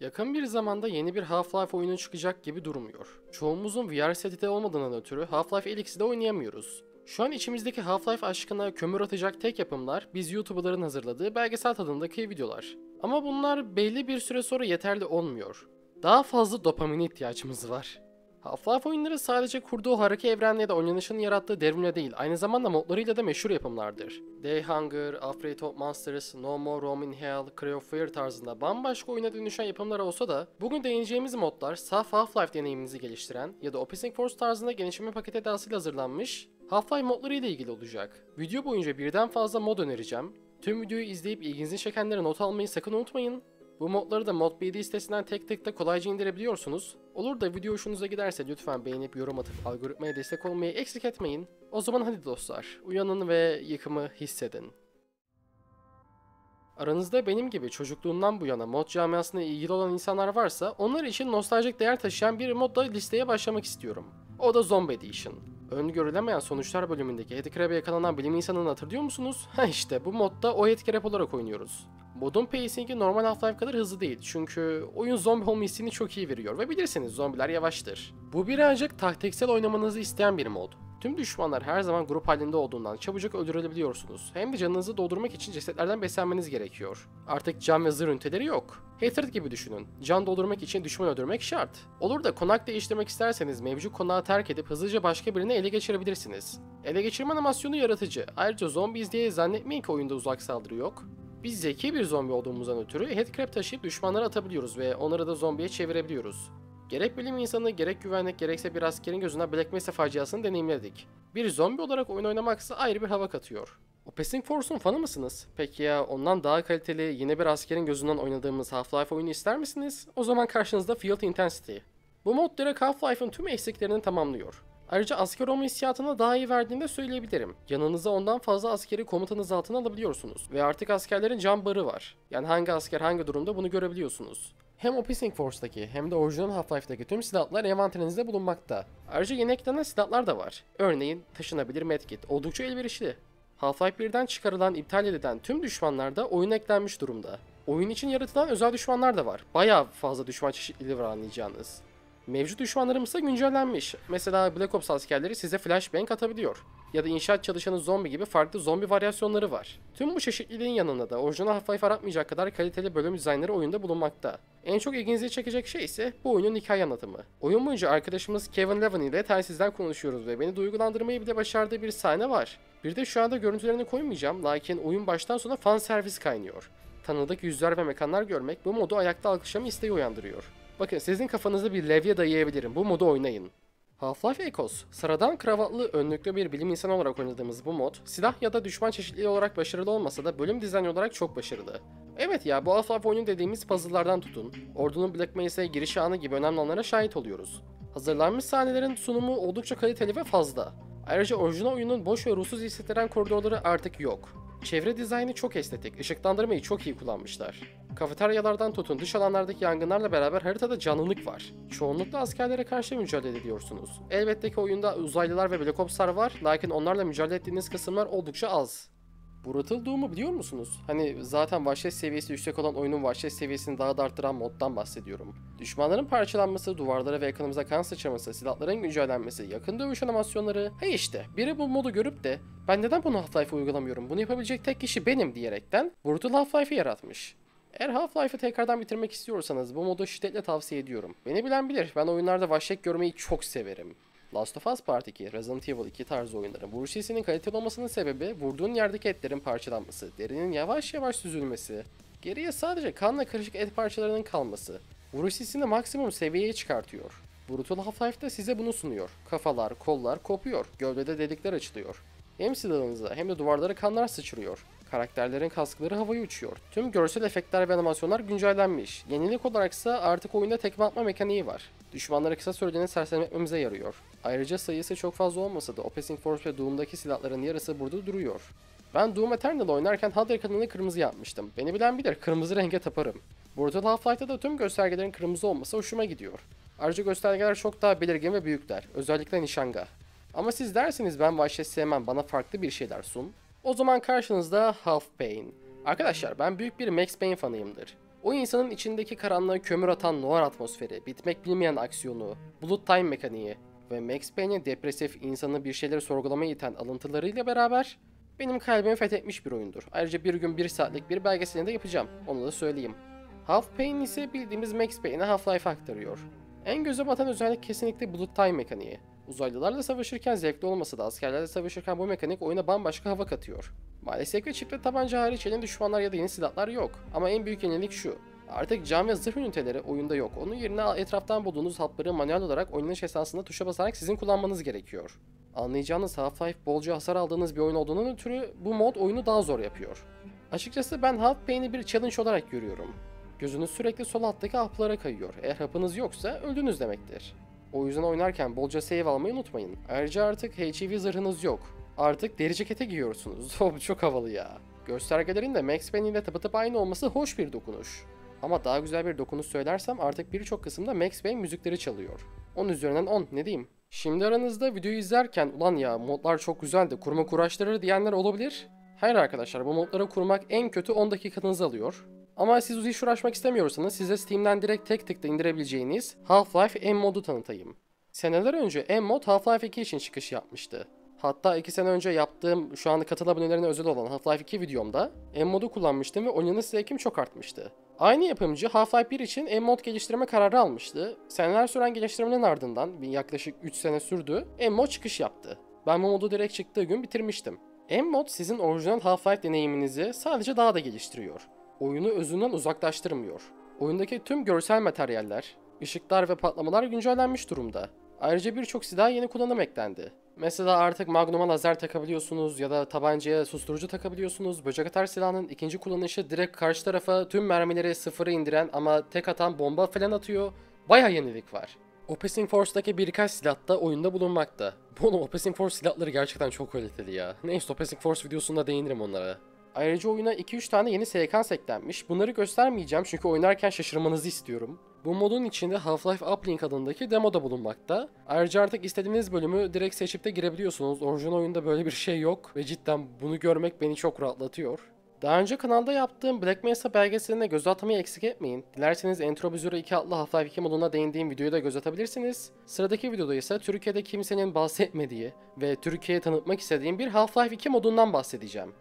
Yakın bir zamanda yeni bir Half-Life oyunu çıkacak gibi durmuyor. Çoğumuzun VR seti olmadığından ötürü Half-Life Alyx'i de oynayamıyoruz. Şu an içimizdeki Half-Life aşkına kömür atacak tek yapımlar biz YouTuber'ların hazırladığı belgesel tadındaki videolar. Ama bunlar belli bir süre sonra yeterli olmuyor. Daha fazla dopamine ihtiyacımız var. Half-Life oyunları sadece kurduğu harika evrenle ya da oynanışının yarattığı devrimle değil, aynı zamanda modlarıyla da meşhur yapımlardır. Day Hunger, Afraid of Monsters, No More Room in Hell, Cry of Fear tarzında bambaşka oyuna dönüşen yapımlar olsa da bugün değineceğimiz modlar saf Half-Life deneyiminizi geliştiren ya da Opacing Force tarzında genişleme paket edasıyla hazırlanmış Half-Life modları ile ilgili olacak. Video boyunca birden fazla mod önereceğim. Tüm videoyu izleyip ilginizi çekenlere not almayı sakın unutmayın. Bu modları da ModBD sitesinden tek tek de kolayca indirebiliyorsunuz. Olur da video hoşunuza giderse lütfen beğenip yorum atıp algoritmaya destek olmayı eksik etmeyin. O zaman hadi dostlar, uyanın ve yıkımı hissedin. Aranızda benim gibi çocukluğundan bu yana mod camiasına ilgili olan insanlar varsa onlar için nostaljik değer taşıyan bir modla listeye başlamak istiyorum. O da Zombie Edition. Öngörülemeyen sonuçlar bölümündeki Headcrab'e yakalanan bilim insanını hatırlıyor musunuz? Ha işte bu modda o Headcrab olarak oynuyoruz. Modun pacingi normal Half-Life kadar hızlı değil çünkü oyun zombi olma hissini çok iyi veriyor ve bilirsiniz zombiler yavaştır. Bu birazcık taktiksel oynamanızı isteyen bir mod. Tüm düşmanlar her zaman grup halinde olduğundan çabucak öldürülebiliyorsunuz. Hem de canınızı doldurmak için cesetlerden beslenmeniz gerekiyor. Artık can ve zırh üniteleri yok. Hatred gibi düşünün. Can doldurmak için düşman öldürmek şart. Olur da konak değiştirmek isterseniz mevcut konağı terk edip hızlıca başka birini ele geçirebilirsiniz. Ele geçirme animasyonu yaratıcı. Ayrıca zombiyiz diye zannetmeyin ki oyunda uzak saldırı yok. Biz zeki bir zombi olduğumuzdan ötürü headcrab taşıyıp düşmanları atabiliyoruz ve onları da zombiye çevirebiliyoruz. Gerek bilim insanı, gerek güvenlik, gerekse bir askerin gözünden Black Mesa faciasını deneyimledik. Bir zombi olarak oyun oynamaksa ayrı bir hava katıyor. Opacing Force'un fanı mısınız? Peki ya ondan daha kaliteli yine bir askerin gözünden oynadığımız Half-Life oyunu ister misiniz? O zaman karşınızda Field Intensity. Bu mod direkt Half-Life'ın tüm eksiklerini tamamlıyor. Ayrıca asker olma hissiyatını daha iyi verdiğini de söyleyebilirim. Yanınıza ondan fazla askeri komutanınız altına alabiliyorsunuz. Ve artık askerlerin can barı var. Yani hangi asker hangi durumda bunu görebiliyorsunuz. Hem Opacing Force'daki hem de orijinal Half-Life'daki tüm silahlar envanterinizde bulunmakta. Ayrıca yeni eklenen silahlar da var. Örneğin taşınabilir medkit oldukça elverişli. Half-Life 1'den çıkarılan, iptal edilen tüm düşmanlar da oyuna eklenmiş durumda. Oyun için yaratılan özel düşmanlar da var. Bayağı fazla düşman çeşitliliği var anlayacağınız. Mevcut düşmanlarımız ise güncellenmiş. Mesela Black Ops askerleri size flashbang atabiliyor. Ya da inşaat çalışanı zombi gibi farklı zombi varyasyonları var. Tüm bu çeşitliliğin yanında da orijinal Half-Life aratmayacak kadar kaliteli bölüm dizaynları oyunda bulunmakta. En çok ilginizi çekecek şey ise bu oyunun hikaye anlatımı. Oyun boyunca arkadaşımız Kevin Levin ile telsizden konuşuyoruz ve beni duygulandırmayı bile başardığı bir sahne var. Bir de şu anda görüntülerini koymayacağım lakin oyun baştan sona fan servis kaynıyor. Tanıdık yüzler ve mekanlar görmek bu modu ayakta alkışlama isteği uyandırıyor. Bakın sizin kafanızda bir levye dayayabilirim. Bu modu oynayın. Half-Life Echoes, sıradan kravatlı önlüklü bir bilim insanı olarak oynadığımız bu mod, silah ya da düşman çeşitliliği olarak başarılı olmasa da bölüm dizaynı olarak çok başarılı. Evet ya bu Half-Life oyunu dediğimiz puzzle'lardan tutun, ordunun Black Mesa'ya giriş anı gibi önemli anlara şahit oluyoruz. Hazırlanmış sahnelerin sunumu oldukça kaliteli ve fazla. Ayrıca orijinal oyunun boş ve ruhsuz hissettiren koridorları artık yok. Çevre dizaynı çok estetik, ışıklandırmayı çok iyi kullanmışlar. Kafeteryalardan tutun dış alanlardaki yangınlarla beraber haritada canlılık var. Çoğunlukla askerlere karşı mücadele ediyorsunuz. Elbette ki oyunda uzaylılar ve Black Ops'lar var lakin onlarla mücadele ettiğiniz kısımlar oldukça az. Brutal Doom'u biliyor musunuz? Hani zaten vahşet seviyesi yüksek olan oyunun vahşet seviyesini daha da arttıran moddan bahsediyorum. Düşmanların parçalanması, duvarlara ve yakınımıza kan sıçraması, silahların güncellenmesi, yakın dövüş animasyonları... Hey işte, biri bu modu görüp de ben neden bunu Half-Life'e uygulamıyorum, bunu yapabilecek tek kişi benim diyerekten Brutal Half-Life'i yaratmış. Eğer Half-Life'ı tekrardan bitirmek istiyorsanız bu modu şiddetle tavsiye ediyorum. Beni bilen bilir, ben oyunlarda vahşet görmeyi çok severim. Last of Us Part 2, Resident Evil 2 tarzı oyunların vuruş hissinin kaliteli olmasının sebebi vurduğun yerdeki etlerin parçalanması, derinin yavaş yavaş süzülmesi, geriye sadece kanla karışık et parçalarının kalması, vuruş hissini maksimum seviyeye çıkartıyor. Brutal Half-Life'da size bunu sunuyor. Kafalar, kollar kopuyor, gövdede delikler açılıyor. Hem silahınıza hem de duvarlara kanlar sıçrıyor. Karakterlerin kaskları havaya uçuyor. Tüm görsel efektler ve animasyonlar güncellenmiş. Yenilik olarak ise artık oyunda tekme atma mekaniği var. Düşmanları kısa süreliğine sersemletmemize yarıyor. Ayrıca sayısı çok fazla olmasa da Opacing Force ve Doom'daki silahların yarısı burada duruyor. Ben Doom Eternal oynarken HUD ekranını kırmızı yapmıştım. Beni bilen bilir, kırmızı renge taparım. Brutal Half-Life'da da tüm göstergelerin kırmızı olması hoşuma gidiyor. Ayrıca göstergeler çok daha belirgin ve büyükler, özellikle nişanga. Ama siz dersiniz ben vahşet sevmem, bana farklı bir şeyler sun. O zaman karşınızda Half Pain. Arkadaşlar ben büyük bir Max Payne fanıyımdır. O insanın içindeki karanlığa kömür atan noir atmosferi, bitmek bilmeyen aksiyonu, bullet time mekaniği ve Max Payne'in depresif insanı bir şeyleri sorgulamaya iten alıntılarıyla beraber benim kalbimi fethetmiş bir oyundur. Ayrıca bir gün bir saatlik bir belgeselini de yapacağım. Onu da söyleyeyim. Half Payne ise bildiğimiz Max Payne'e Half-Life aktarıyor. En göze batan özellik kesinlikle bullet time mekaniği. Uzaylılarla savaşırken zevkli olmasa da askerlerle savaşırken bu mekanik oyuna bambaşka hava katıyor. Maalesef ki çift tabanca hariç yeni düşmanlar ya da yeni silahlar yok. Ama en büyük yenilik şu. Artık cam ve zırh üniteleri oyunda yok. Onun yerine etraftan bulduğunuz hapları manuel olarak oynanış esnasında tuşa basarak sizin kullanmanız gerekiyor. Anlayacağınız Half-Life bolca hasar aldığınız bir oyun olduğundan ötürü bu mod oyunu daha zor yapıyor. Açıkçası ben Half Payne'i bir challenge olarak görüyorum. Gözünüz sürekli sol alttaki haplara kayıyor. Eğer hapınız yoksa öldünüz demektir. O yüzden oynarken bolca save almayı unutmayın. Ayrıca artık HEV zırhınız yok. Artık deri cekete giyiyorsunuz. Çok havalı ya. Göstergelerin de Max Payne ile tıpatıp aynı olması hoş bir dokunuş. Ama daha güzel bir dokunuş söylersem artık birçok kısımda Max Payne müzikleri çalıyor. 10 üzerinden 10 ne diyeyim. Şimdi aranızda videoyu izlerken ulan ya modlar çok güzeldi kurma uğraştırır diyenler olabilir. Hayır arkadaşlar bu modları kurmak en kötü 10 dakikanızı alıyor. Ama siz hiç uğraşmak istemiyorsanız size Steam'den direkt tek tıkla indirebileceğiniz Half-Life M-Mod'u tanıtayım. Seneler önce M-Mod Half-Life 2 için çıkış yapmıştı. Hatta 2 sene önce yaptığım şu anda katıl abonelerine özel olan Half-Life 2 videomda M-Mod'u kullanmıştım ve oynanış zevkim çok artmıştı. Aynı yapımcı Half-Life 1 için M-Mod geliştirme kararı almıştı. Seneler süren geliştirmenin ardından yaklaşık 3 sene sürdü. M-Mod çıkış yaptı. Ben bu modu direkt çıktığı gün bitirmiştim. M-Mod sizin orijinal Half-Life deneyiminizi sadece daha da geliştiriyor. Oyunu özünden uzaklaştırmıyor. Oyundaki tüm görsel materyaller, ışıklar ve patlamalar güncellenmiş durumda. Ayrıca birçok silah yeni kullanım eklendi. Mesela artık Magnum'a lazer takabiliyorsunuz ya da tabancaya susturucu takabiliyorsunuz. Böcek atar silahının ikinci kullanışı direkt karşı tarafa tüm mermileri sıfıra indiren ama tek atan bomba falan atıyor. Baya yenilik var. Opposing Force'daki birkaç silah da oyunda bulunmakta. Bu Opposing Force silahları gerçekten çok kaliteli ya. Neyse Opposing Force videosunda değinirim onlara. Ayrıca oyuna 2-3 tane yeni sekans eklenmiş. Bunları göstermeyeceğim çünkü oynarken şaşırmanızı istiyorum. Bu modun içinde Half-Life Uplink adındaki demo da bulunmakta. Ayrıca artık istediğiniz bölümü direkt seçip de girebiliyorsunuz. Orijinal oyunda böyle bir şey yok ve cidden bunu görmek beni çok rahatlatıyor. Daha önce kanalda yaptığım Black Mesa belgeseline göz atmayı eksik etmeyin. Dilerseniz Entrobizura 2 adlı Half-Life 2 moduna değindiğim videoyu da göz atabilirsiniz. Sıradaki videoda ise Türkiye'de kimsenin bahsetmediği ve Türkiye'ye tanıtmak istediğim bir Half-Life 2 modundan bahsedeceğim.